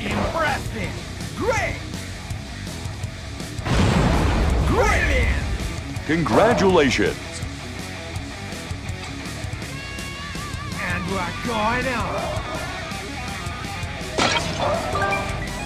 Impressive! Great! Brilliant! Congratulations! Água cornel! Impressive! Great!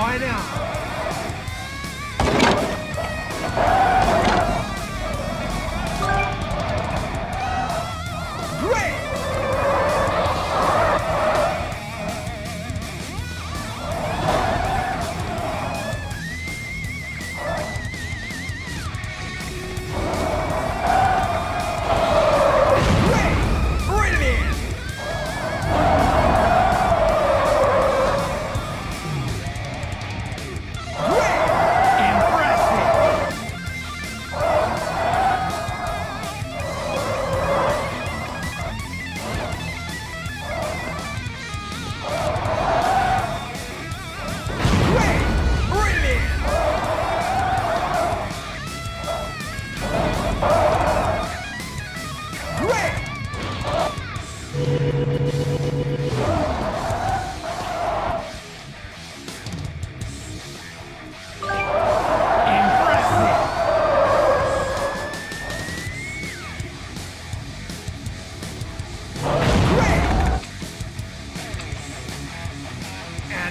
좋아 해.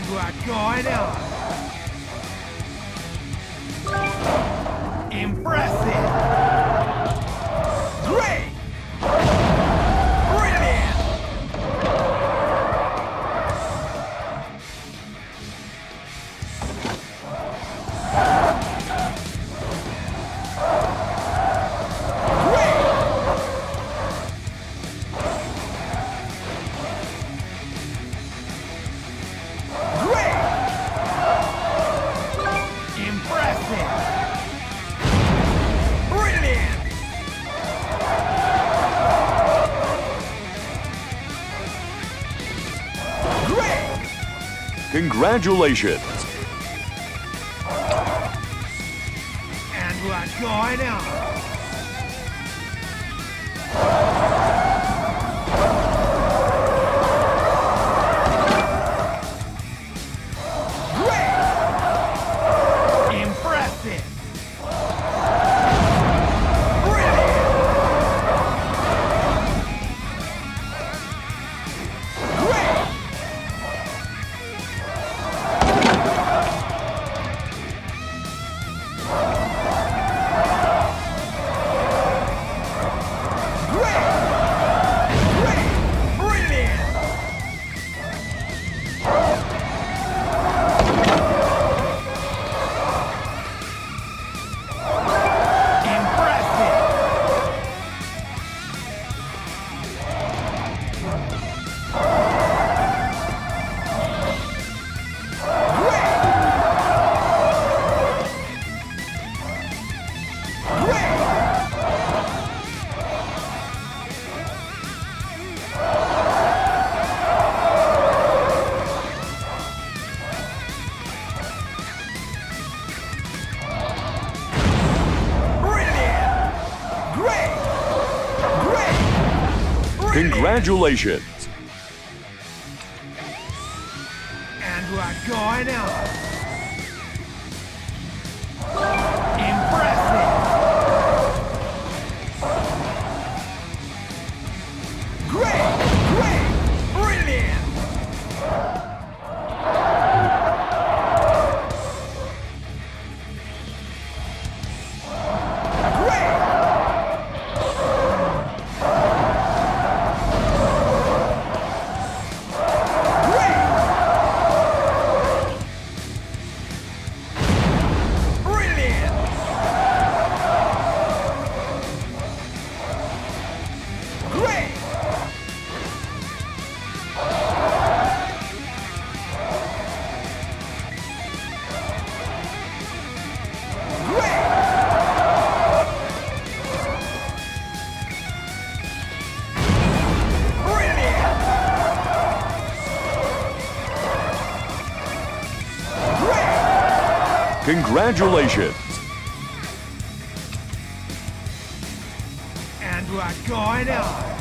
And we're going on. Impressive! Congratulations! And we're going on. Congratulations! And we're going on. Congratulations. And we're going out.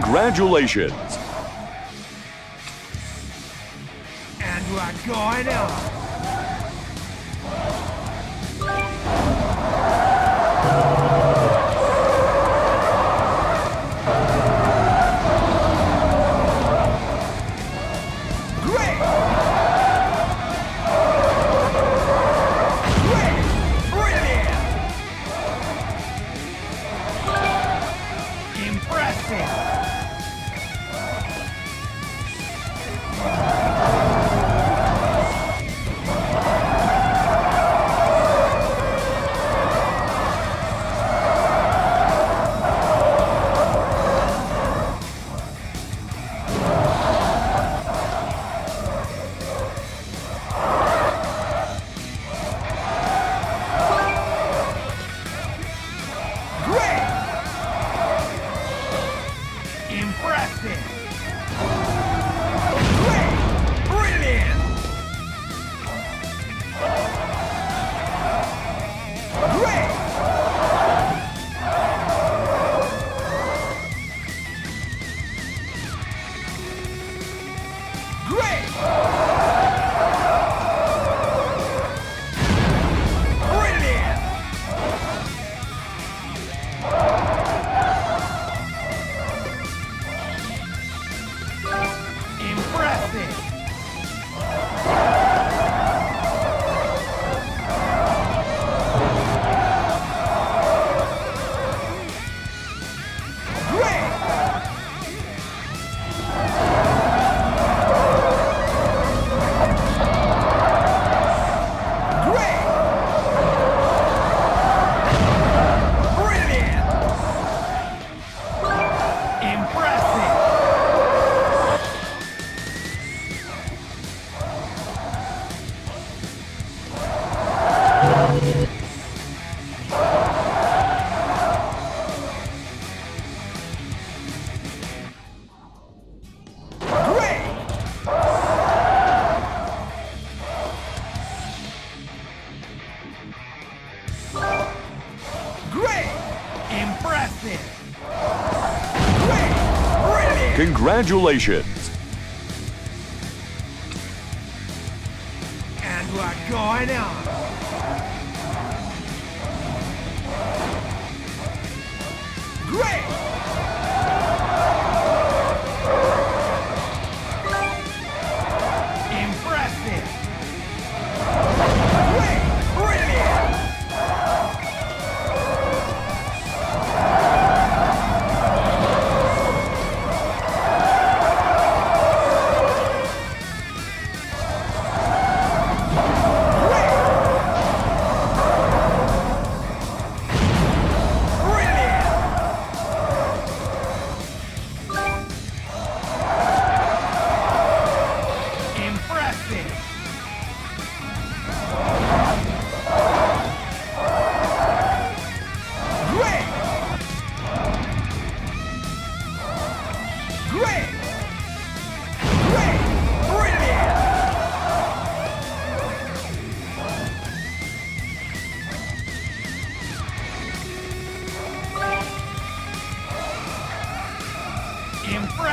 Congratulations. And we're going up. Stop it! Congratulations! And we're going on!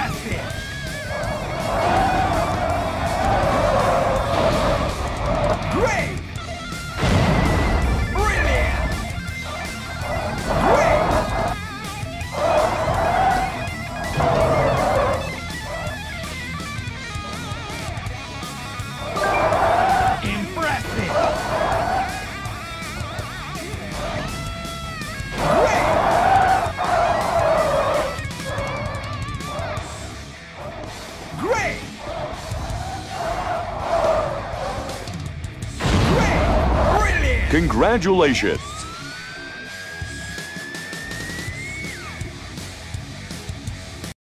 Impressive! Congratulations.